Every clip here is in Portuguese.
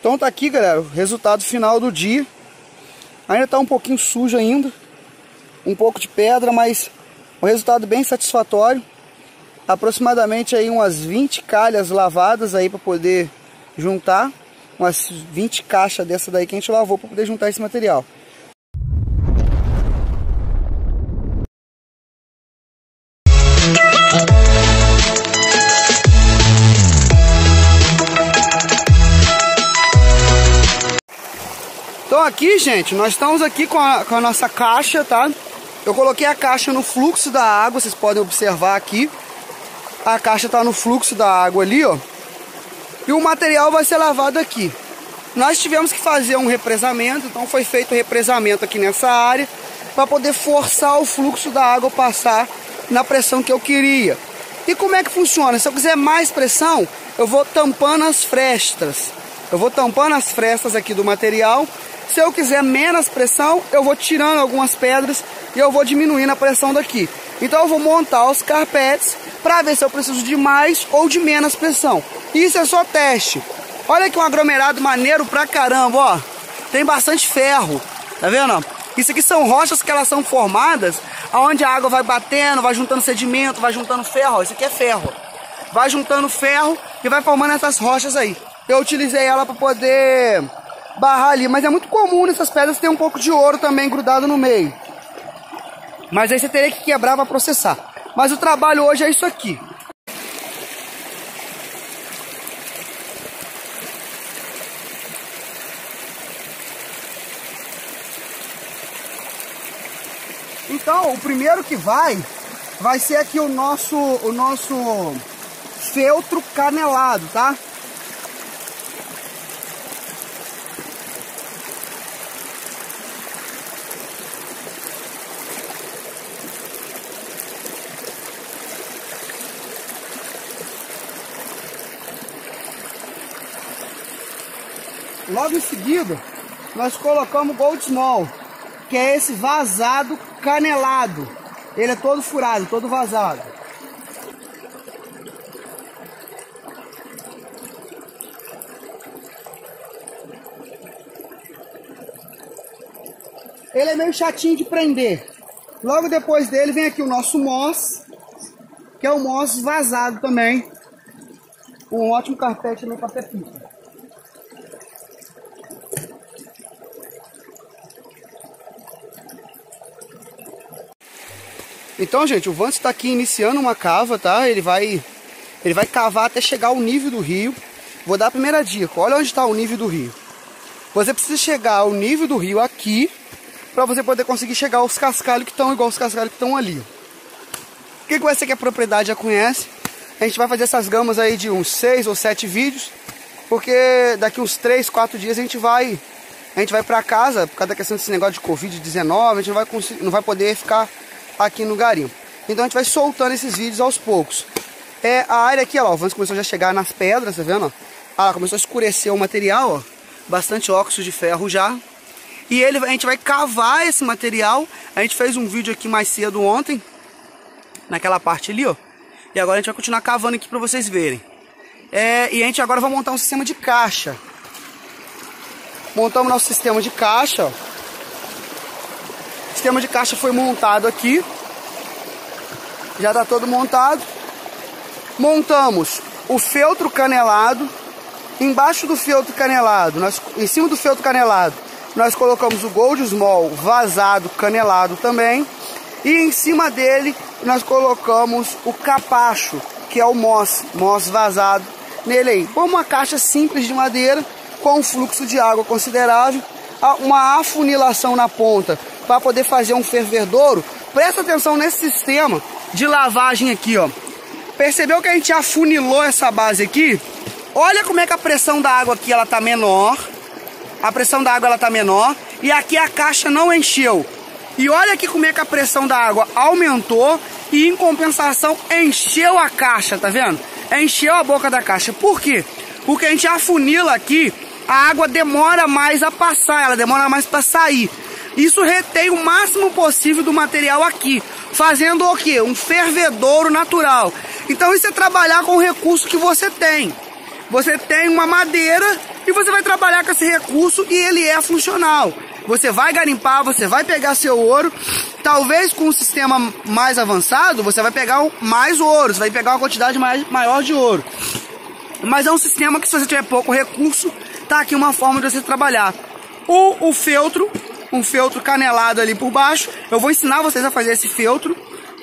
Então tá aqui, galera, o resultado final do dia. Ainda tá um pouquinho sujo ainda. Um pouco de pedra, mas um resultado bem satisfatório. Aproximadamente aí umas 20 calhas lavadas aí para poder juntar. Umas 20 caixas dessa daí que a gente lavou para poder juntar esse material. Então aqui, gente, nós estamos aqui com a, com a nossa caixa, tá? Eu coloquei a caixa no fluxo da água, vocês podem observar aqui. A caixa está no fluxo da água ali, ó. E o material vai ser lavado aqui. Nós tivemos que fazer um represamento, então foi feito o represamento aqui nessa área para poder forçar o fluxo da água passar na pressão que eu queria. E como é que funciona? Se eu quiser mais pressão, eu vou tampando as frestas. Eu vou tampando as frestas aqui do material se eu quiser menos pressão, eu vou tirando algumas pedras e eu vou diminuindo a pressão daqui. Então eu vou montar os carpetes para ver se eu preciso de mais ou de menos pressão. Isso é só teste. Olha que um aglomerado maneiro pra caramba, ó. Tem bastante ferro, tá vendo? Isso aqui são rochas que elas são formadas, aonde a água vai batendo, vai juntando sedimento, vai juntando ferro. Isso aqui é ferro. Vai juntando ferro e vai formando essas rochas aí. Eu utilizei ela para poder barrar ali. Mas é muito comum nessas pedras ter um pouco de ouro também grudado no meio. Mas aí você teria que quebrar para processar. Mas o trabalho hoje é isso aqui. Então, o primeiro que vai, vai ser aqui o nosso, o nosso feltro canelado, tá? Logo em seguida, nós colocamos Gold Small, que é esse vazado canelado. Ele é todo furado, todo vazado. Ele é meio chatinho de prender. Logo depois dele vem aqui o nosso moss, que é o moss vazado também. Um ótimo carpete também para pepita. Então, gente, o Vance está aqui iniciando uma cava, tá? Ele vai, ele vai cavar até chegar ao nível do rio. Vou dar a primeira dica. Olha onde está o nível do rio. Você precisa chegar ao nível do rio aqui para você poder conseguir chegar aos cascalhos que estão igual os cascalhos que estão ali. O que, que que é propriedade já conhece? A gente vai fazer essas gamas aí de uns 6 ou 7 vídeos, porque daqui uns 3, 4 dias a gente vai a gente vai para casa, por causa da questão desse negócio de Covid-19, a gente não vai, não vai poder ficar aqui no garimpo. Então a gente vai soltando esses vídeos aos poucos. É, a área aqui, ó, o Vance começou já a chegar nas pedras, tá vendo? Ah, começou a escurecer o material, ó. Bastante óxido de ferro já. E ele, a gente vai cavar esse material. A gente fez um vídeo aqui mais cedo ontem. Naquela parte ali, ó. E agora a gente vai continuar cavando aqui pra vocês verem. É, e a gente agora vai montar um sistema de caixa. Montamos nosso sistema de caixa, ó. O sistema de caixa foi montado aqui. Já está todo montado. Montamos o feltro canelado. Embaixo do feltro canelado, nós, em cima do feltro canelado, nós colocamos o Gold Small vazado canelado também. E em cima dele nós colocamos o capacho, que é o moss, moss vazado nele aí. Uma caixa simples de madeira com um fluxo de água considerável, uma afunilação na ponta para poder fazer um fervedouro, presta atenção nesse sistema de lavagem aqui, ó. Percebeu que a gente afunilou essa base aqui? Olha como é que a pressão da água aqui ela tá menor. A pressão da água ela tá menor e aqui a caixa não encheu. E olha aqui como é que a pressão da água aumentou e em compensação encheu a caixa, tá vendo? Encheu a boca da caixa. Por quê? Porque a gente afunila aqui, a água demora mais a passar, ela demora mais para sair. Isso retém o máximo possível do material aqui, fazendo o que? Um fervedouro natural. Então isso é trabalhar com o recurso que você tem. Você tem uma madeira E você vai trabalhar com esse recurso e ele é funcional. Você vai garimpar, você vai pegar seu ouro. Talvez com um sistema mais avançado, você vai pegar mais ouro, você vai pegar uma quantidade mais, maior de ouro. Mas é um sistema que se você tiver pouco recurso, tá aqui uma forma de você trabalhar. O, o feltro, um feltro canelado ali por baixo. Eu vou ensinar vocês a fazer esse feltro.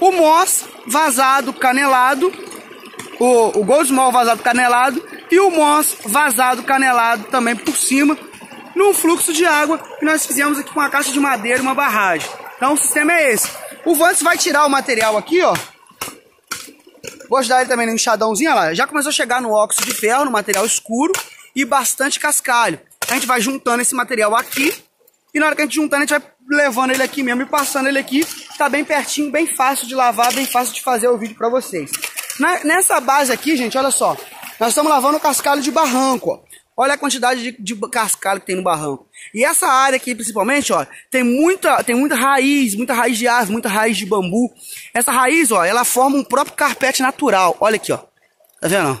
O moss vazado canelado. O, o gold small vazado canelado. E o moss vazado canelado também por cima. Num fluxo de água que nós fizemos aqui com uma caixa de madeira e uma barragem. Então o sistema é esse. O Vance vai tirar o material aqui, ó. Vou ajudar ele também no enxadãozinho, olha lá. Já começou a chegar no óxido de ferro, no material escuro e bastante cascalho. A gente vai juntando esse material aqui e na hora que a gente juntando, a gente vai levando ele aqui mesmo e passando ele aqui. Tá bem pertinho, bem fácil de lavar, bem fácil de fazer o vídeo pra vocês. Na, nessa base aqui, gente, olha só. Nós estamos lavando cascalho de barranco, ó. Olha a quantidade de, de cascalho que tem no barranco. E essa área aqui, principalmente, ó, tem muita, tem muita raiz, muita raiz de árvore, muita raiz de bambu. Essa raiz, ó, ela forma um próprio carpete natural. Olha aqui, ó. Tá vendo?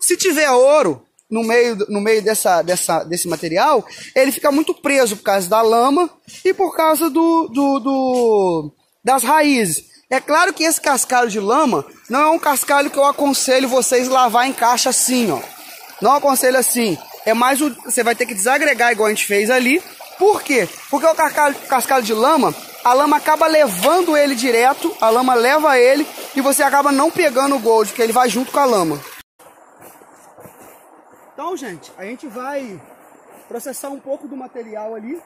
Se tiver ouro no meio, no meio dessa, dessa, desse material, ele fica muito preso por causa da lama e por causa do, do, do das raízes. É claro que esse cascalho de lama não é um cascalho que eu aconselho vocês lavar em caixa assim, ó. Não aconselho assim. É mais o. Você vai ter que desagregar igual a gente fez ali. Por quê? Porque o cascalho, cascalho de lama, a lama acaba levando ele direto, a lama leva ele e você acaba não pegando o gold, porque ele vai junto com a lama. Então, gente, a gente vai processar um pouco do material ali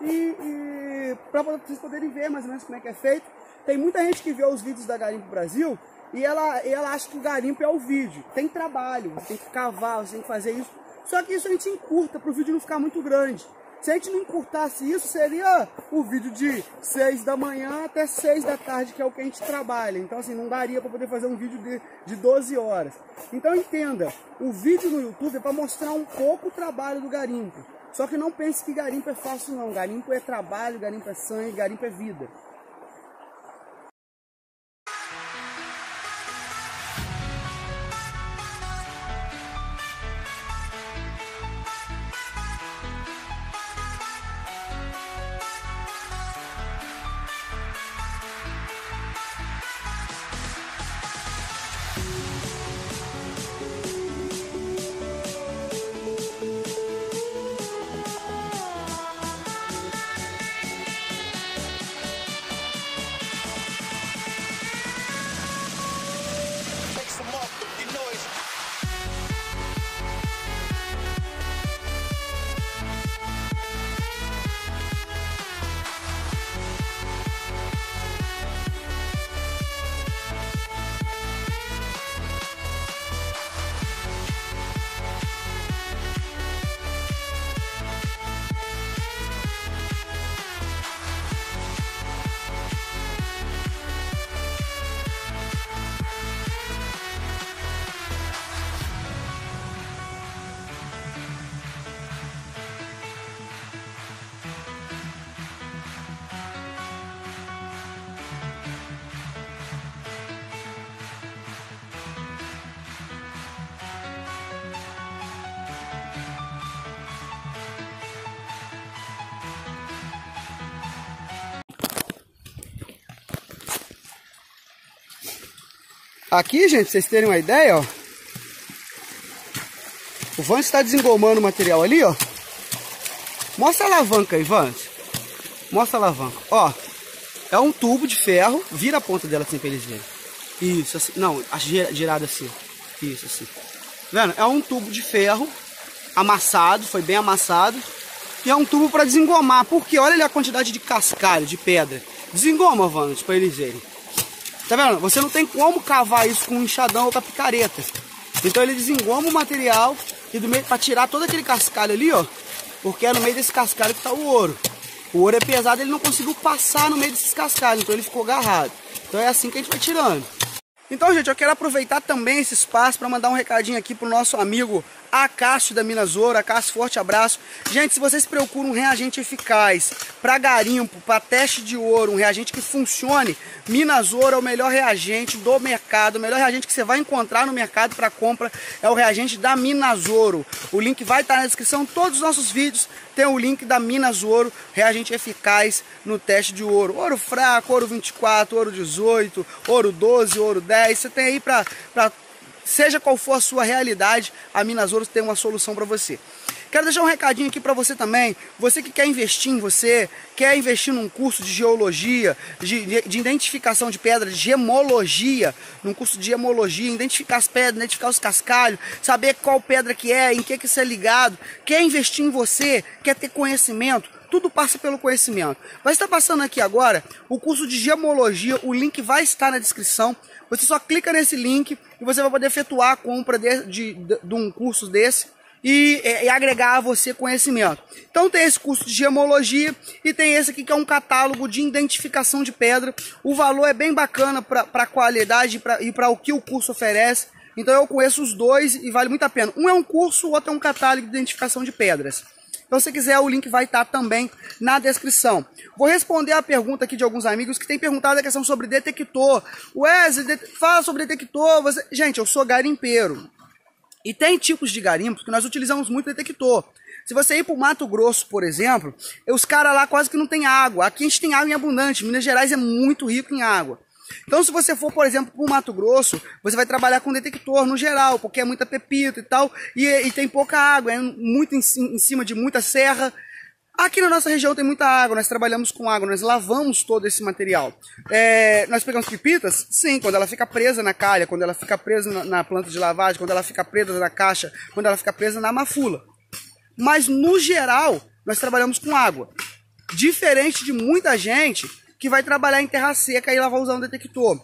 e, e para vocês poderem ver mais ou menos como é que é feito. Tem muita gente que vê os vídeos da Garimpo Brasil e ela, ela acha que o garimpo é o vídeo. Tem trabalho, você tem que cavar, você tem que fazer isso. Só que isso a gente encurta para o vídeo não ficar muito grande. Se a gente não encurtasse isso, seria o vídeo de 6 da manhã até 6 da tarde, que é o que a gente trabalha. Então, assim, não daria para poder fazer um vídeo de, de 12 horas. Então, entenda, o vídeo no YouTube é para mostrar um pouco o trabalho do garimpo. Só que não pense que garimpo é fácil, não. Garimpo é trabalho, garimpo é sangue, garimpo é vida. Aqui, gente, pra vocês terem uma ideia, ó. O Vance está desengomando o material ali, ó. Mostra a alavanca aí, Vance. Mostra a alavanca. Ó, é um tubo de ferro. Vira a ponta dela assim pra eles verem. Isso, assim. Não, girada assim. Isso, assim. Vendo? É um tubo de ferro amassado, foi bem amassado. E é um tubo para desengomar. Porque olha ali a quantidade de cascalho, de pedra. Desengoma, Vance, para eles verem. Tá vendo? Você não tem como cavar isso com um enxadão ou com a picareta. Então ele desengoma o material e do meio para tirar todo aquele cascalho ali, ó. Porque é no meio desse cascalho que tá o ouro. O ouro é pesado, ele não conseguiu passar no meio desses cascalhos, então ele ficou agarrado. Então é assim que a gente vai tirando. Então, gente, eu quero aproveitar também esse espaço para mandar um recadinho aqui pro nosso amigo a Cássio da Minas Ouro. A Cássio, forte abraço. Gente, se vocês procuram um reagente eficaz para garimpo, para teste de ouro, um reagente que funcione, Minas Ouro é o melhor reagente do mercado. O melhor reagente que você vai encontrar no mercado para compra é o reagente da Minas Ouro. O link vai estar na descrição. Todos os nossos vídeos tem o link da Minas Ouro, reagente eficaz no teste de ouro. Ouro fraco, ouro 24, ouro 18, ouro 12, ouro 10. Você tem aí para Seja qual for a sua realidade, a Minas Ouro tem uma solução para você. Quero deixar um recadinho aqui para você também. Você que quer investir em você, quer investir num curso de geologia, de, de, identificação de pedras, de gemologia, num curso de gemologia, identificar as pedras, identificar os cascalhos, saber qual pedra que é, em que que isso é ligado. Quer investir em você, quer ter conhecimento, tudo passa pelo conhecimento. Vai estar passando aqui agora o curso de gemologia, o link vai estar na descrição. Você só clica nesse link e você vai poder efetuar a compra de, de, de, de um curso desse e, e, agregar a você conhecimento. Então tem esse curso de gemologia e tem esse aqui que é um catálogo de identificação de pedra. O valor é bem bacana para a qualidade e para o que o curso oferece. Então eu conheço os dois e vale muito a pena. Um é um curso, o outro é um catálogo de identificação de pedras. Então, se quiser, o link vai estar também na descrição. Vou responder a pergunta aqui de alguns amigos que têm perguntado a questão sobre detector. Wesley, fala sobre detector. Você... Gente, eu sou garimpeiro. E tem tipos de garimpo que nós utilizamos muito detector. Se você ir para o Mato Grosso, por exemplo, os caras lá quase que não tem água. Aqui a gente tem água em abundante. Minas Gerais é muito rico em água. Então, se você for, por exemplo, para o Mato Grosso, você vai trabalhar com detector no geral, porque é muita pepita e tal, e, e tem pouca água, é muito em, em, cima de muita serra. Aqui na nossa região tem muita água, nós trabalhamos com água, nós lavamos todo esse material. É, nós pegamos pepitas? Sim, quando ela fica presa na calha, quando ela fica presa na, na planta de lavagem, quando ela fica presa na caixa, quando ela fica presa na mafula. Mas no geral, nós trabalhamos com água. Diferente de muita gente que vai trabalhar em terra seca e ela vai usar um detector.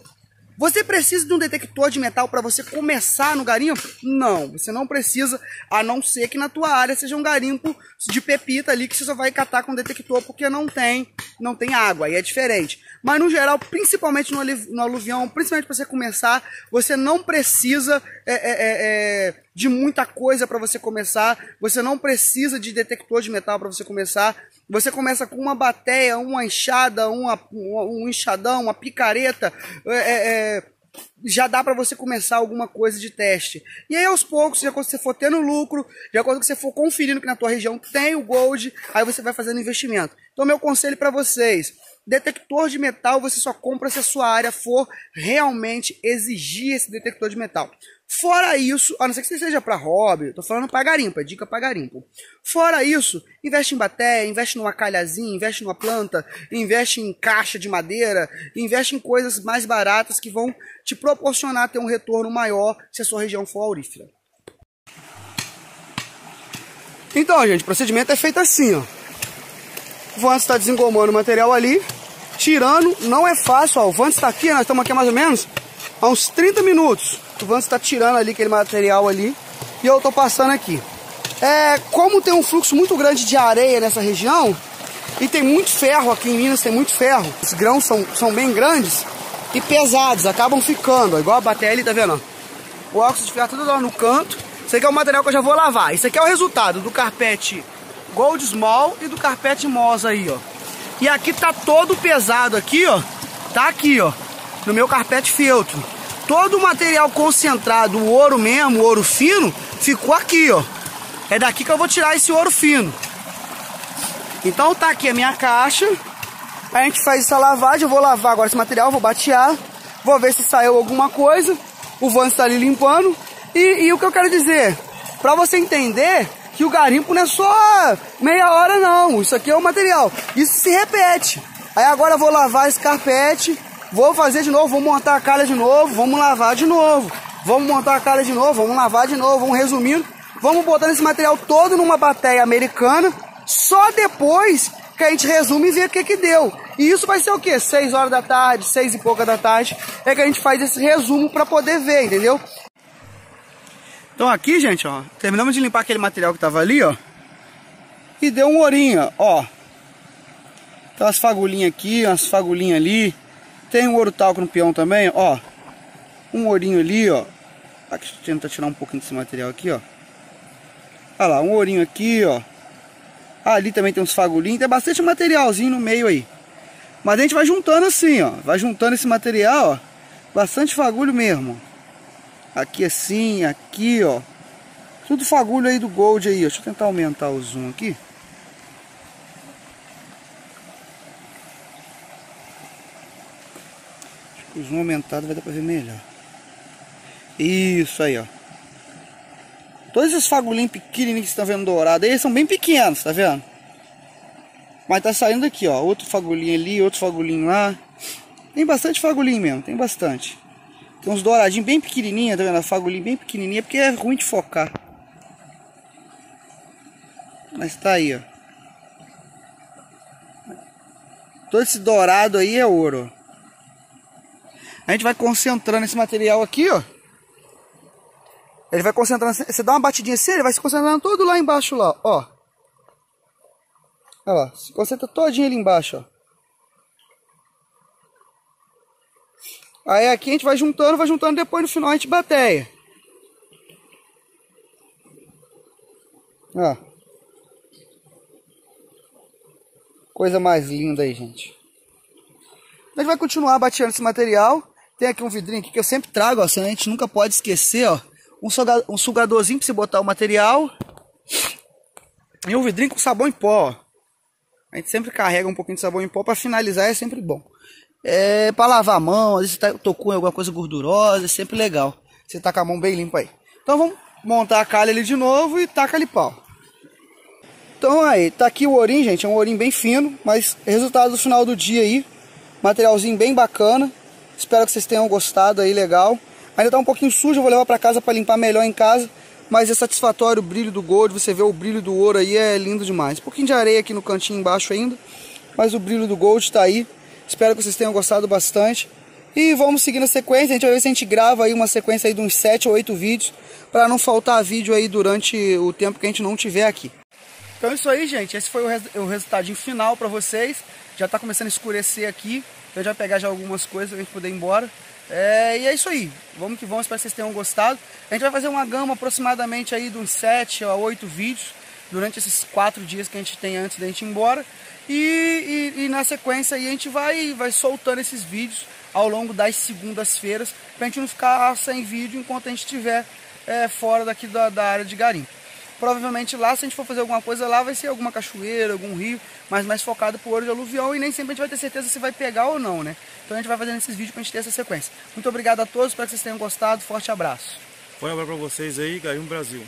Você precisa de um detector de metal para você começar no garimpo? Não, você não precisa, a não ser que na tua área seja um garimpo de pepita ali que você só vai catar com detector porque não tem, não tem água, aí é diferente. Mas no geral, principalmente no, aluvião, principalmente para você começar, você não precisa é, é, é, é de muita coisa para você começar. Você não precisa de detector de metal para você começar. Você começa com uma bateia, uma enxada, uma, um enxadão, uma picareta. É, é, já dá para você começar alguma coisa de teste. E aí aos poucos, já quando você for tendo lucro, já quando você for conferindo que na tua região tem o gold, aí você vai fazendo investimento. Então meu conselho para vocês, detector de metal você só compra se a sua área for realmente exigir esse detector de metal. Fora isso, a não ser que você seja para hobby, tô falando para garimpo, é dica para garimpo. Fora isso, investe em bateia, investe numa calhazinha, investe numa planta, investe em caixa de madeira, investe em coisas mais baratas que vão te proporcionar ter um retorno maior se a sua região for aurífera. Então, gente, o procedimento é feito assim, ó. O Vance está desengomando o material ali, tirando, não é fácil, ó. O Vance está aqui, nós estamos aqui mais ou menos há uns 30 minutos. O Vance está tirando ali aquele material ali e eu estou passando aqui. É, como tem um fluxo muito grande de areia nessa região e tem muito ferro aqui em Minas, tem muito ferro. Os grãos são, são bem grandes e pesados, acabam ficando, ó, igual a bateria ali, tá vendo? O óxido de ferro tudo lá no canto. Isso aqui é o material que eu já vou lavar. Isso aqui é o resultado do carpete Gold Small e do carpete Moss aí, ó. E aqui tá todo pesado aqui, ó. Tá aqui, ó. No meu carpete feltro. Todo o material concentrado, o ouro mesmo, o ouro fino, ficou aqui, ó. É daqui que eu vou tirar esse ouro fino. Então tá aqui a minha caixa. A gente faz essa lavagem, eu vou lavar agora esse material, vou batear. Vou ver se saiu alguma coisa. O Van está ali limpando. E, e o que eu quero dizer, para você entender que o garimpo não é só meia hora não. Isso aqui é o material. Isso se repete. Aí agora eu vou lavar esse carpete Vou fazer de novo, vou montar a calha de novo, vamos lavar de novo. Vamos montar a calha de novo, vamos lavar de novo, vamos resumindo. Vamos botando esse material todo numa bateia americana. Só depois que a gente resume e vê o que que deu. E isso vai ser o quê? 6 horas da tarde, 6 e pouca da tarde, é que a gente faz esse resumo para poder ver, entendeu? Então aqui, gente, ó, terminamos de limpar aquele material que tava ali, ó. E deu um ourinho, ó. Tem umas fagulhinhas aqui, umas fagulhinhas ali. Tem um ouro talco no peão também, ó. Um ourinho ali, ó. Aqui, tenta tirar um pouquinho desse material aqui, ó. Olha lá, um ourinho aqui, ó. Ali também tem uns fagulhinhos, tem bastante materialzinho no meio aí. Mas a gente vai juntando assim, ó. Vai juntando esse material, ó. Bastante fagulho mesmo. Aqui assim, aqui, ó. Tudo fagulho aí do Gold aí, ó. Deixa eu tentar aumentar o zoom aqui. Acho que o zoom aumentado vai dar pra ver melhor. Isso aí, ó. Todos esses fagulhinhos pequenininhos que você tá vendo dourado aí, são bem pequenos, tá vendo? Mas tá saindo aqui, ó. Outro fagulhinho ali, outro fagulhinho lá. Tem bastante fagulhinho mesmo, tem bastante. Tem uns douradinhos bem pequenininhos, tá vendo? A fagulhinha bem pequenininha, porque é ruim de focar. Mas tá aí, ó. Todo esse dourado aí é ouro. A gente vai concentrando esse material aqui, ó. Ele vai concentrando, você dá uma batidinha assim, ele vai se concentrando todo lá embaixo lá, ó. Olha lá, se concentra todinho ali embaixo, ó. Aí aqui a gente vai juntando, vai juntando, depois no final a gente bateia. Ó. Coisa mais linda aí, gente. A gente vai continuar batendo esse material. Tem aqui um vidrinho aqui que eu sempre trago, ó. A gente nunca pode esquecer, ó um, um sugadorzinho para você botar o material e um vidrinho com sabão em pó. A gente sempre carrega um pouquinho de sabão em pó para finalizar, é sempre bom. É para lavar a mão, às vezes você tá, tocou em alguma coisa gordurosa, é sempre legal. Você tá com a mão bem limpa aí. Então vamos montar a calha ali de novo e taca ali pau. Então aí, tá aqui o ourinho, gente, é um ourinho bem fino, mas resultado do final do dia aí, materialzinho bem bacana. Espero que vocês tenham gostado aí, legal. Ainda está um pouquinho sujo, vou levar para casa para limpar melhor em casa. Mas é satisfatório o brilho do gold, você vê o brilho do ouro aí, é lindo demais. Um pouquinho de areia aqui no cantinho embaixo ainda, mas o brilho do gold está aí. Espero que vocês tenham gostado bastante. E vamos seguir na sequência, a gente vai ver se a gente grava aí uma sequência aí de uns 7 ou 8 vídeos, para não faltar vídeo aí durante o tempo que a gente não tiver aqui. Então é isso aí, gente, esse foi o, res o resultado final para vocês. Já está começando a escurecer aqui, eu já pegar já algumas coisas para a gente poder ir embora. É, e é isso aí, vamos que vamos, espero que vocês tenham gostado. A gente vai fazer uma gama aproximadamente aí de uns 7 a 8 vídeos durante esses 4 dias que a gente tem antes da gente ir embora. E, e, e na sequência aí a gente vai, vai soltando esses vídeos ao longo das segundas-feiras para a gente não ficar sem vídeo enquanto a gente estiver é, fora daqui da, da área de garimpo. Provavelmente lá, se a gente for fazer alguma coisa lá, vai ser alguma cachoeira, algum rio, mas mais focado pro ouro de aluvião e nem sempre a gente vai ter certeza se vai pegar ou não, né? Então a gente vai fazendo esses vídeos pra gente ter essa sequência. Muito obrigado a todos, espero que vocês tenham gostado, forte abraço. Um abraço pra vocês aí, Garimpo Brasil.